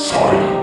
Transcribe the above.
sorry.